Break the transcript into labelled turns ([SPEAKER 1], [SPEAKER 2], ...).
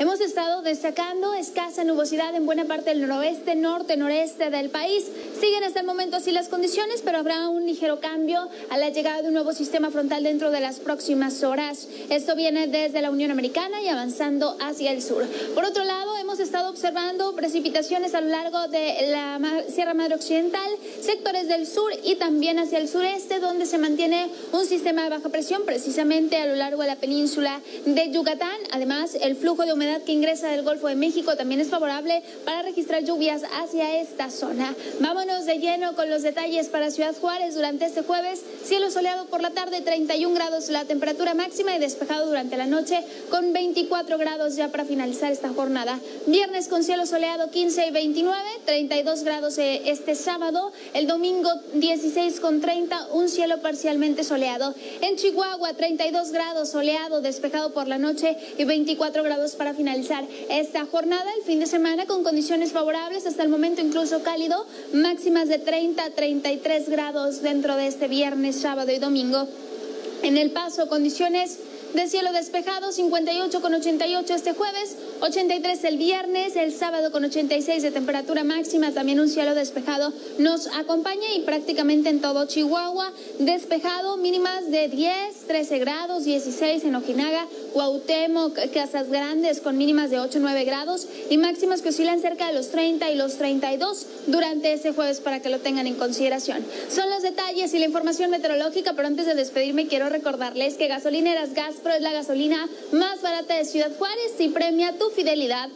[SPEAKER 1] Hemos estado destacando escasa nubosidad en buena parte del noroeste, norte, noreste del país. Siguen hasta el momento así las condiciones, pero habrá un ligero cambio a la llegada de un nuevo sistema frontal dentro de las próximas horas. Esto viene desde la Unión Americana y avanzando hacia el sur. Por otro lado, estado observando precipitaciones a lo largo de la Sierra Madre Occidental, sectores del sur y también hacia el sureste, donde se mantiene un sistema de baja presión precisamente a lo largo de la península de Yucatán. Además, el flujo de humedad que ingresa del Golfo de México también es favorable para registrar lluvias hacia esta zona. Vámonos de lleno con los detalles para Ciudad Juárez durante este jueves. Cielo soleado por la tarde, 31 grados la temperatura máxima y despejado durante la noche con 24 grados ya para finalizar esta jornada. Viernes con cielo soleado 15 y 29, 32 grados eh, este sábado. El domingo 16 con 30, un cielo parcialmente soleado. En Chihuahua 32 grados soleado, despejado por la noche y 24 grados para finalizar esta jornada. El fin de semana con condiciones favorables, hasta el momento incluso cálido, máximas de 30 33 grados dentro de este viernes, sábado y domingo. En el paso, condiciones de cielo despejado, 58 con 88 este jueves, 83 el viernes, el sábado con 86 de temperatura máxima, también un cielo despejado nos acompaña y prácticamente en todo Chihuahua despejado, mínimas de 10, 13 grados, 16 en Ojinaga, Cuauhtémoc, Casas Grandes con mínimas de 8, 9 grados y máximas que oscilan cerca de los 30 y los 32 durante este jueves para que lo tengan en consideración. Son los detalles y la información meteorológica, pero antes de despedirme quiero recordarles que gasolineras Gaspro es la gasolina más barata de Ciudad Juárez y premia tu fidelidad.